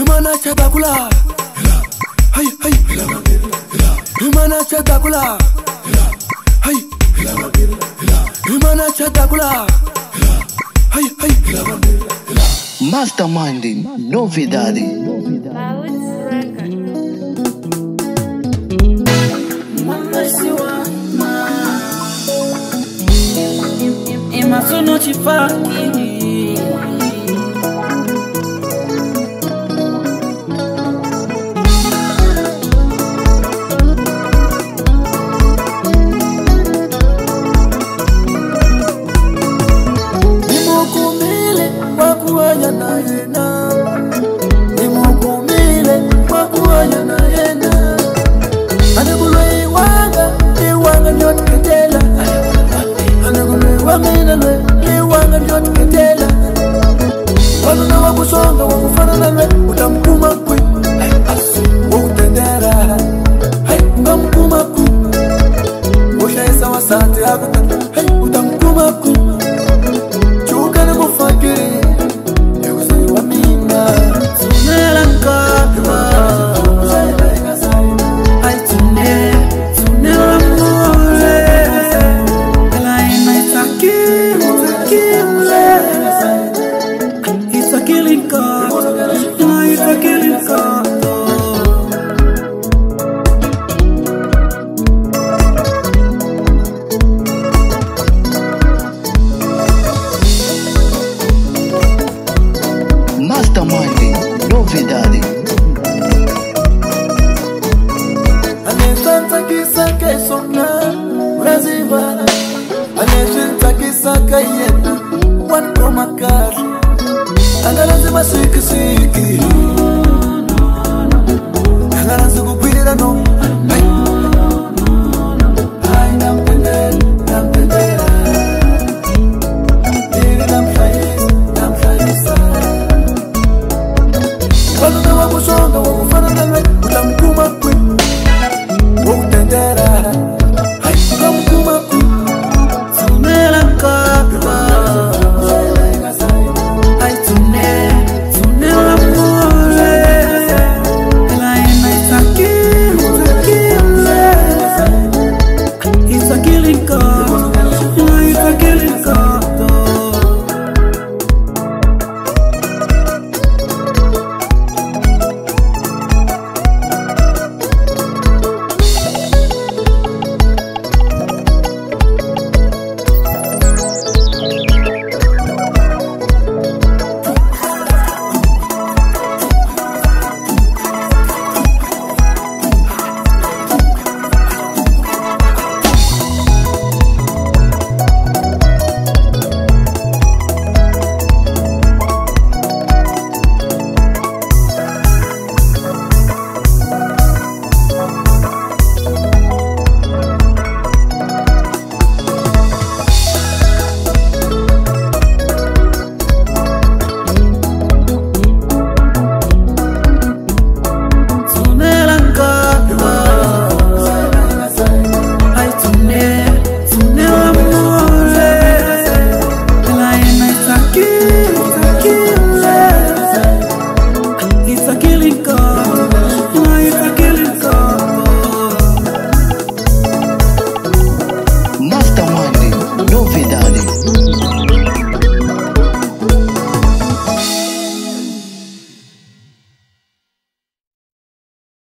imana chatakula hai hai imana chatakula hai imana chatakula hai hai Masterminding novidade. nayena nimukumile kwa kuonya nayena anakulweiwanga iwanga nyotketela anakulweiwangainalwe iwanga nyotketela wanuna wakusonga wakufana nalwe utamkuma kwi. Wautendera. Ungamkuma kwi. Ushaisa wasati akutata utamkuma kwi. encanto Aí daquele encanto Mastermind, novidade A lembrança que saquei sonhar né? ufanana wamusonga wakufanana lwe utamtuma kwe. Wokutendera